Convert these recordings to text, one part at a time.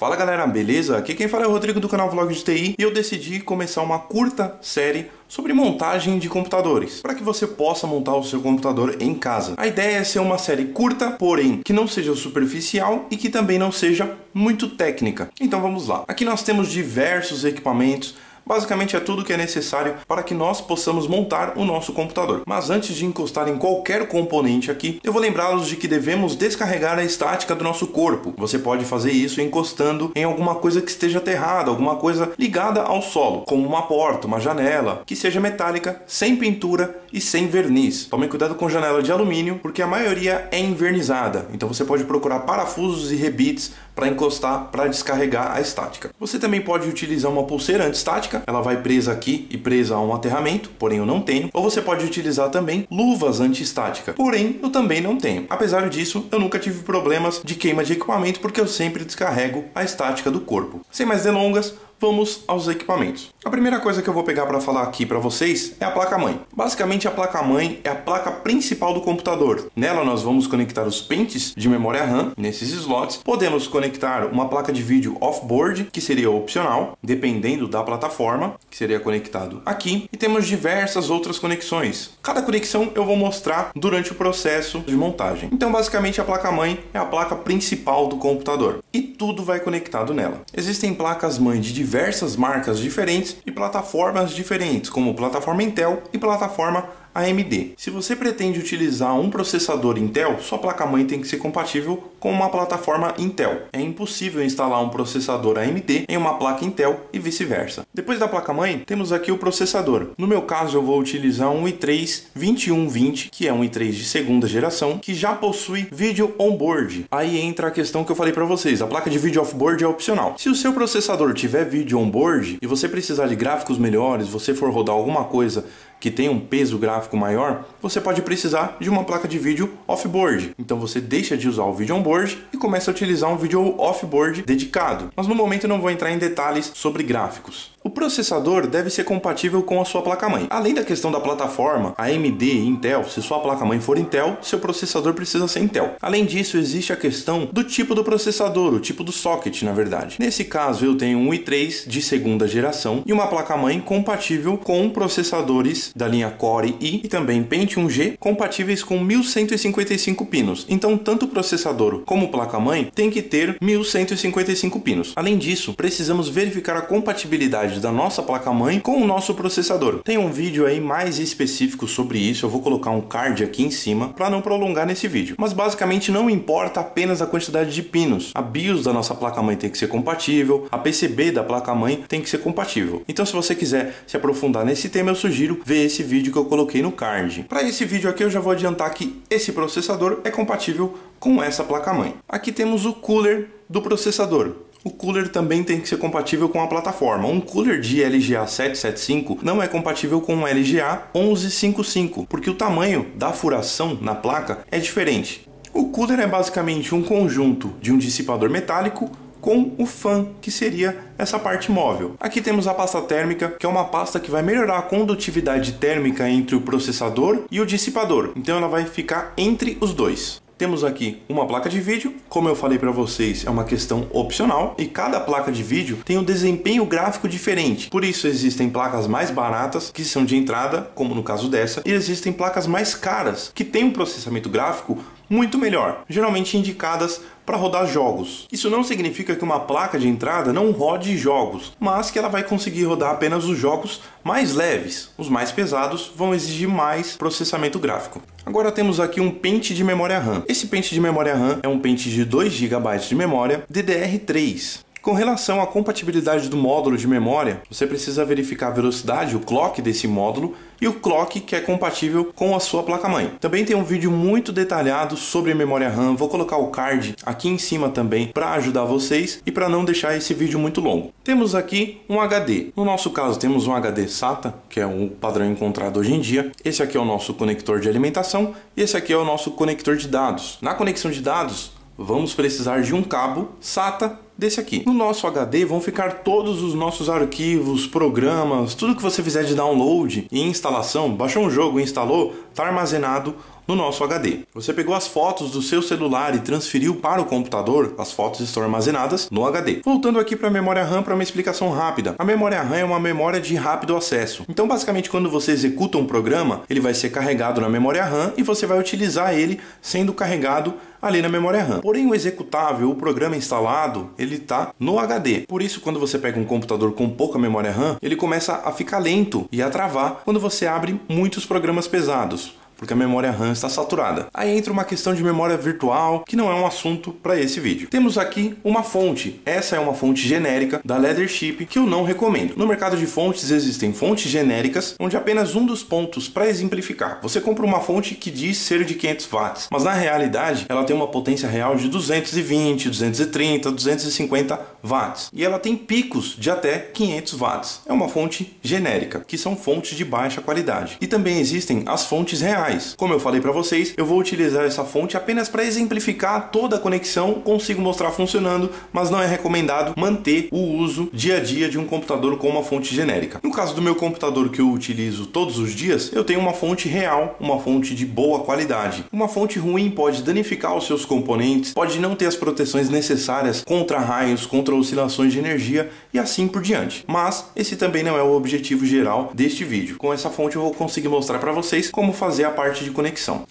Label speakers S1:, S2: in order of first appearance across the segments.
S1: Fala galera, beleza? Aqui quem fala é o Rodrigo do canal Vlog de TI e eu decidi começar uma curta série sobre montagem de computadores, para que você possa montar o seu computador em casa. A ideia é ser uma série curta, porém que não seja superficial e que também não seja muito técnica. Então vamos lá. Aqui nós temos diversos equipamentos Basicamente é tudo que é necessário para que nós possamos montar o nosso computador. Mas antes de encostar em qualquer componente aqui, eu vou lembrá-los de que devemos descarregar a estática do nosso corpo. Você pode fazer isso encostando em alguma coisa que esteja aterrada, alguma coisa ligada ao solo, como uma porta, uma janela, que seja metálica, sem pintura e sem verniz. Tome cuidado com janela de alumínio, porque a maioria é invernizada. Então você pode procurar parafusos e rebites para encostar para descarregar a estática. Você também pode utilizar uma pulseira antistática, ela vai presa aqui e presa a um aterramento, porém eu não tenho. Ou você pode utilizar também luvas anti-estática, porém eu também não tenho. Apesar disso, eu nunca tive problemas de queima de equipamento porque eu sempre descarrego a estática do corpo. Sem mais delongas, vamos aos equipamentos. A primeira coisa que eu vou pegar para falar aqui para vocês é a placa-mãe. Basicamente, a placa-mãe é a placa principal do computador. Nela nós vamos conectar os pentes de memória RAM nesses slots. Podemos conectar uma placa de vídeo off-board, que seria opcional, dependendo da plataforma, que seria conectado aqui. E temos diversas outras conexões. Cada conexão eu vou mostrar durante o processo de montagem. Então, basicamente, a placa-mãe é a placa principal do computador e tudo vai conectado nela. Existem placas-mãe de diversas marcas diferentes e plataformas diferentes, como plataforma Intel e plataforma AMD. Se você pretende utilizar um processador Intel, sua placa-mãe tem que ser compatível com uma plataforma Intel. É impossível instalar um processador AMD em uma placa Intel e vice-versa. Depois da placa-mãe, temos aqui o processador. No meu caso, eu vou utilizar um i3 2120, que é um i3 de segunda geração, que já possui vídeo on-board. Aí entra a questão que eu falei para vocês, a placa de vídeo off-board é opcional. Se o seu processador tiver vídeo on-board e você precisar de gráficos melhores, você for rodar alguma coisa que tem um peso gráfico maior, você pode precisar de uma placa de vídeo off-board. Então você deixa de usar o vídeo on-board e começa a utilizar um vídeo off-board dedicado. Mas no momento eu não vou entrar em detalhes sobre gráficos. O processador deve ser compatível com a sua placa-mãe. Além da questão da plataforma, AMD e Intel, se sua placa-mãe for Intel, seu processador precisa ser Intel. Além disso, existe a questão do tipo do processador, o tipo do socket, na verdade. Nesse caso, eu tenho um i3 de segunda geração e uma placa-mãe compatível com processadores da linha Core i e também Pentium G compatíveis com 1155 pinos. Então, tanto o processador como placa-mãe tem que ter 1155 pinos. Além disso, precisamos verificar a compatibilidade da nossa placa-mãe com o nosso processador. Tem um vídeo aí mais específico sobre isso, eu vou colocar um card aqui em cima para não prolongar nesse vídeo. Mas basicamente não importa apenas a quantidade de pinos. A BIOS da nossa placa-mãe tem que ser compatível, a PCB da placa-mãe tem que ser compatível. Então se você quiser se aprofundar nesse tema, eu sugiro ver esse vídeo que eu coloquei no card. Para esse vídeo aqui eu já vou adiantar que esse processador é compatível com essa placa-mãe. Aqui temos o cooler do processador o cooler também tem que ser compatível com a plataforma. Um cooler de LGA 775 não é compatível com um LGA 1155, porque o tamanho da furação na placa é diferente. O cooler é basicamente um conjunto de um dissipador metálico com o fan, que seria essa parte móvel. Aqui temos a pasta térmica, que é uma pasta que vai melhorar a condutividade térmica entre o processador e o dissipador. Então ela vai ficar entre os dois. Temos aqui uma placa de vídeo, como eu falei para vocês, é uma questão opcional e cada placa de vídeo tem um desempenho gráfico diferente. Por isso existem placas mais baratas que são de entrada, como no caso dessa, e existem placas mais caras que têm um processamento gráfico muito melhor, geralmente indicadas para rodar jogos. Isso não significa que uma placa de entrada não rode jogos, mas que ela vai conseguir rodar apenas os jogos mais leves. Os mais pesados vão exigir mais processamento gráfico. Agora temos aqui um pente de memória RAM. Esse pente de memória RAM é um pente de 2 GB de memória DDR3. Com relação à compatibilidade do módulo de memória, você precisa verificar a velocidade, o clock desse módulo e o clock que é compatível com a sua placa-mãe. Também tem um vídeo muito detalhado sobre memória RAM, vou colocar o card aqui em cima também para ajudar vocês e para não deixar esse vídeo muito longo. Temos aqui um HD. No nosso caso temos um HD SATA, que é o padrão encontrado hoje em dia. Esse aqui é o nosso conector de alimentação e esse aqui é o nosso conector de dados. Na conexão de dados, vamos precisar de um cabo SATA desse aqui. No nosso HD vão ficar todos os nossos arquivos, programas, tudo que você fizer de download e instalação, baixou um jogo instalou, está armazenado no nosso HD. Você pegou as fotos do seu celular e transferiu para o computador, as fotos estão armazenadas no HD. Voltando aqui para a memória RAM para uma explicação rápida. A memória RAM é uma memória de rápido acesso. Então, basicamente, quando você executa um programa, ele vai ser carregado na memória RAM e você vai utilizar ele sendo carregado ali na memória RAM. Porém, o executável, o programa instalado, ele está no HD. Por isso, quando você pega um computador com pouca memória RAM, ele começa a ficar lento e a travar quando você abre muitos programas pesados porque a memória RAM está saturada. Aí entra uma questão de memória virtual, que não é um assunto para esse vídeo. Temos aqui uma fonte. Essa é uma fonte genérica da Leadership que eu não recomendo. No mercado de fontes existem fontes genéricas, onde apenas um dos pontos para exemplificar. Você compra uma fonte que diz ser de 500 watts, mas na realidade ela tem uma potência real de 220, 230, 250 watts. E ela tem picos de até 500 watts. É uma fonte genérica, que são fontes de baixa qualidade. E também existem as fontes reais reais. Como eu falei para vocês, eu vou utilizar essa fonte apenas para exemplificar toda a conexão, consigo mostrar funcionando, mas não é recomendado manter o uso dia a dia de um computador com uma fonte genérica. No caso do meu computador que eu utilizo todos os dias, eu tenho uma fonte real, uma fonte de boa qualidade. Uma fonte ruim pode danificar os seus componentes, pode não ter as proteções necessárias contra raios, contra oscilações de energia e assim por diante. Mas esse também não é o objetivo geral deste vídeo. Com essa fonte eu vou conseguir mostrar para vocês como fazer a parte de conexão.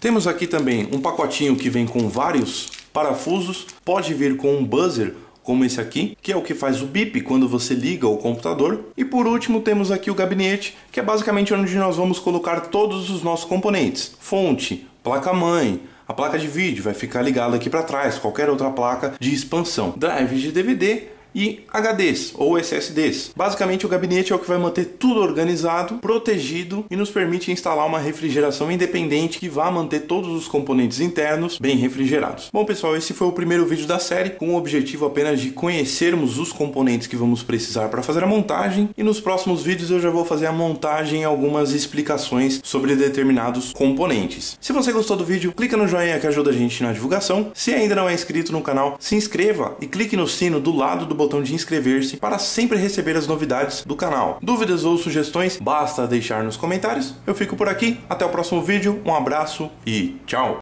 S1: Temos aqui também um pacotinho que vem com vários parafusos, pode vir com um buzzer como esse aqui, que é o que faz o bip quando você liga o computador. E por último temos aqui o gabinete, que é basicamente onde nós vamos colocar todos os nossos componentes. Fonte, placa-mãe, a placa de vídeo vai ficar ligada aqui para trás, qualquer outra placa de expansão. Drive de DVD, e HDs ou SSDs. Basicamente, o gabinete é o que vai manter tudo organizado, protegido e nos permite instalar uma refrigeração independente que vá manter todos os componentes internos bem refrigerados. Bom, pessoal, esse foi o primeiro vídeo da série com o objetivo apenas de conhecermos os componentes que vamos precisar para fazer a montagem e nos próximos vídeos eu já vou fazer a montagem e algumas explicações sobre determinados componentes. Se você gostou do vídeo, clica no joinha que ajuda a gente na divulgação. Se ainda não é inscrito no canal, se inscreva e clique no sino do lado do botão de inscrever-se para sempre receber as novidades do canal. Dúvidas ou sugestões, basta deixar nos comentários. Eu fico por aqui, até o próximo vídeo, um abraço e tchau!